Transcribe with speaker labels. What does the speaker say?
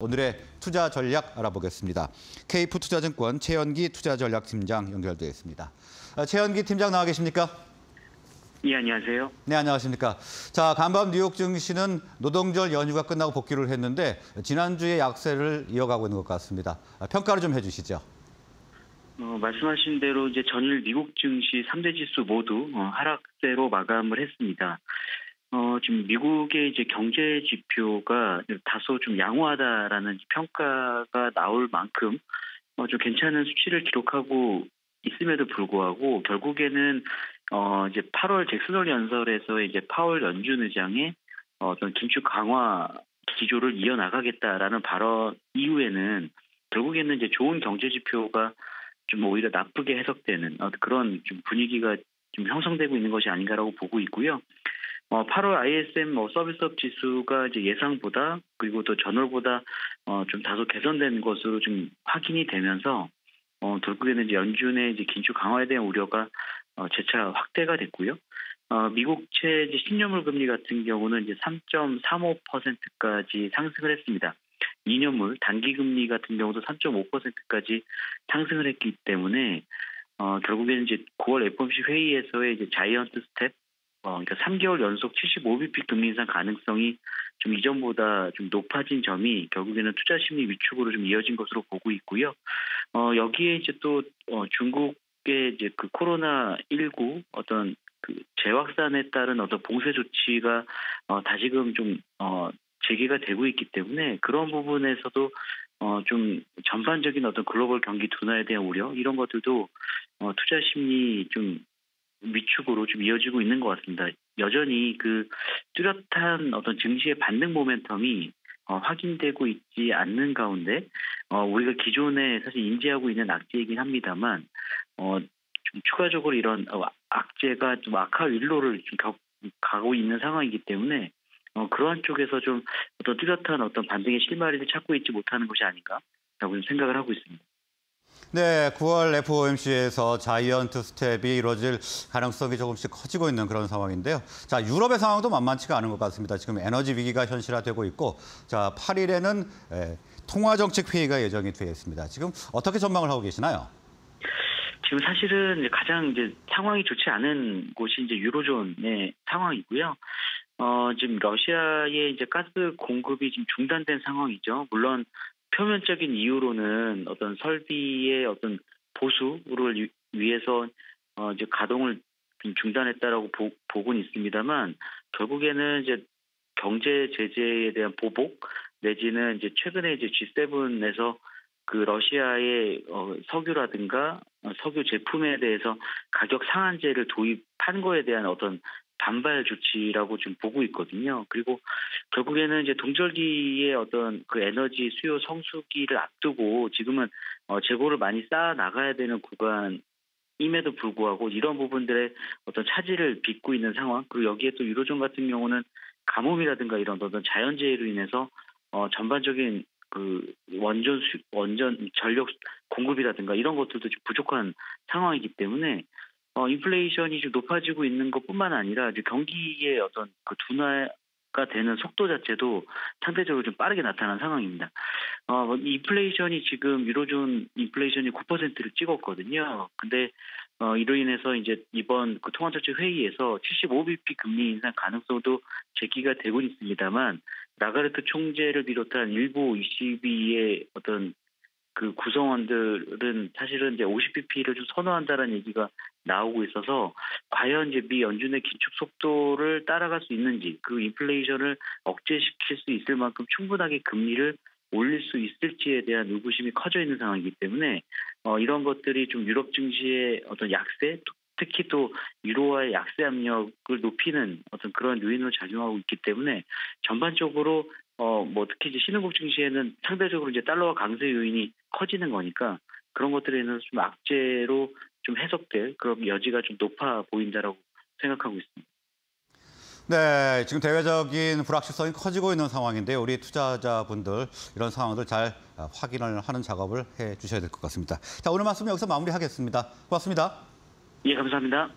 Speaker 1: 오늘의 투자 전략 알아보겠습니다. 케이프 투자증권 최연기 투자 전략 팀장 연결되어 있습니다. 아, 최연기 팀장 나와 계십니까?
Speaker 2: 예, 안녕하세요.
Speaker 1: 네, 안녕하십니까. 자, 간밤 뉴욕 증시는 노동절 연휴가 끝나고 복귀를 했는데 지난주에 약세를 이어가고 있는 것 같습니다. 아, 평가를 좀 해주시죠.
Speaker 2: 어, 말씀하신 대로 이제 전일 미국 증시 3대 지수 모두 어, 하락세로 마감을 했습니다. 어, 지금 미국의 이제 경제 지표가 다소 좀 양호하다라는 평가가 나올 만큼 어, 좀 괜찮은 수치를 기록하고 있음에도 불구하고 결국에는 어, 이제 8월 잭슨홀 연설에서 이제 파월 연준 의장의 어, 어떤 긴축 강화 기조를 이어나가겠다라는 발언 이후에는 결국에는 이제 좋은 경제 지표가 좀 오히려 나쁘게 해석되는 어, 그런 좀 분위기가 좀 형성되고 있는 것이 아닌가라고 보고 있고요. 어, 8월 ISM 뭐 서비스업 지수가 이제 예상보다 그리고 또 전월보다 어, 좀 다소 개선된 것으로 좀 확인이 되면서 어, 결국에는 이제 연준의 이제 긴축 강화에 대한 우려가 어, 재차 확대가 됐고요. 어, 미국채 이제 신용물 금리 같은 경우는 이제 3.35%까지 상승을 했습니다. 2년물 단기 금리 같은 경우도 3.5%까지 상승을 했기 때문에 어, 결국에는 이제 9월 FOMC 회의에서의 이제 자이언트 스텝 어, 그러니까 3개월 연속 75bp 금리 인상 가능성이 좀 이전보다 좀 높아진 점이 결국에는 투자 심리 위축으로 좀 이어진 것으로 보고 있고요. 어, 여기에 이제 또 어, 중국의 이제 그 코로나 19 어떤 그 재확산에 따른 어떤 봉쇄 조치가 어, 다시금 좀 어, 재개가 되고 있기 때문에 그런 부분에서도 어, 좀 전반적인 어떤 글로벌 경기 둔화에 대한 우려 이런 것들도 어, 투자 심리 좀 위축으로 좀 이어지고 있는 것 같습니다. 여전히 그 뚜렷한 어떤 증시의 반등 모멘텀이 어, 확인되고 있지 않는 가운데 어, 우리가 기존에 사실 인지하고 있는 악재이긴 합니다만 어, 좀 추가적으로 이런 어, 악재가 좀 악화 일로를 좀 가, 가고 있는 상황이기 때문에 어, 그러한 쪽에서 좀 어떤 뚜렷한 어떤 반등의 실마리를 찾고 있지 못하는 것이 아닌가라고 생각을 하고 있습니다.
Speaker 1: 네, 9월 FOMC에서 자이언트 스텝이 이루어질 가능성이 조금씩 커지고 있는 그런 상황인데요. 자, 유럽의 상황도 만만치가 않은 것 같습니다. 지금 에너지 위기가 현실화되고 있고, 자, 8일에는 에, 통화정책 회의가 예정이 되어 있습니다. 지금 어떻게 전망을 하고 계시나요?
Speaker 2: 지금 사실은 이제 가장 이제 상황이 좋지 않은 곳이 이제 유로존의 상황이고요. 어, 지금 러시아의 이제 가스 공급이 지금 중단된 상황이죠. 물론 표면적인 이유로는 어떤 설비의 어떤 보수를 위해서 어 이제 가동을 중단했다라고 보, 보고는 있습니다만 결국에는 이제 경제 제재에 대한 보복 내지는 이제 최근에 이제 G7에서 그 러시아의 어, 석유라든가 어, 석유 제품에 대해서 가격 상한제를 도입한 거에 대한 어떤 반발 조치라고 좀 보고 있거든요. 그리고 결국에는 이제 동절기의 어떤 그 에너지 수요 성수기를 앞두고 지금은 어 재고를 많이 쌓아 나가야 되는 구간 임에도 불구하고 이런 부분들의 어떤 차질을 빚고 있는 상황 그리고 여기에 또 유로존 같은 경우는 가뭄이라든가 이런 어떤 자연재해로 인해서 어 전반적인 그 원전 수, 원전 전력 공급이라든가 이런 것들도 좀 부족한 상황이기 때문에 어, 인플레이션이 좀 높아지고 있는 것뿐만 아니라 이제 경기의 어떤 그 둔화가 되는 속도 자체도 상대적으로 좀 빠르게 나타난 상황입니다. 어, 뭐 인플레이션이 지금 유로존 인플레이션이 9%를 찍었거든요. 근데 어, 이로 인해서 이제 이번 그 통화정책 회의에서 75bp 금리 인상 가능성도 제기가 되고 있습니다만 라가르트 총재를 비롯한 일부 ECB의 어떤 그 구성원들은 사실은 이제 50bp를 좀 선호한다는 얘기가 나오고 있어서 과연 이제 미 연준의 기축 속도를 따라갈 수 있는지 그 인플레이션을 억제시킬 수 있을 만큼 충분하게 금리를 올릴 수 있을지에 대한 의구심이 커져 있는 상황이기 때문에 어, 이런 것들이 좀 유럽 증시의 어떤 약세 특히 또 유로화의 약세 압력을 높이는 어떤 그런 요인으로 작용하고 있기 때문에 전반적으로 어, 뭐 특히 이제 신흥국 증시에는 상대적으로 이제 달러와 강세 요인이 커지는 거니까 그런 것들에 있어서 좀 악재로 좀 해석될 그런 여지가 좀 높아 보인다라고 생각하고 있습니다.
Speaker 1: 네, 지금 대외적인 불확실성이 커지고 있는 상황인데 우리 투자자분들 이런 상황들 잘 확인을 하는 작업을 해 주셔야 될 것 같습니다. 자, 오늘 말씀 여기서 마무리하겠습니다. 고맙습니다.
Speaker 2: 예, 감사합니다.